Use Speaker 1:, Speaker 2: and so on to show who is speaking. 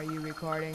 Speaker 1: Are you recording?